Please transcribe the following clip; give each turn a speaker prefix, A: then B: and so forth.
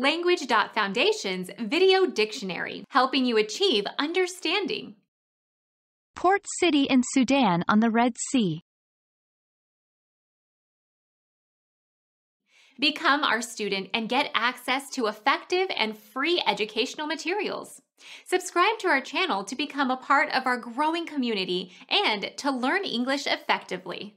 A: Language.Foundation's Video Dictionary, helping you achieve
B: understanding. Port City in Sudan on the Red Sea. Become our student
C: and get access to effective and free educational materials. Subscribe to
B: our channel to become a part of our growing community and to learn English effectively.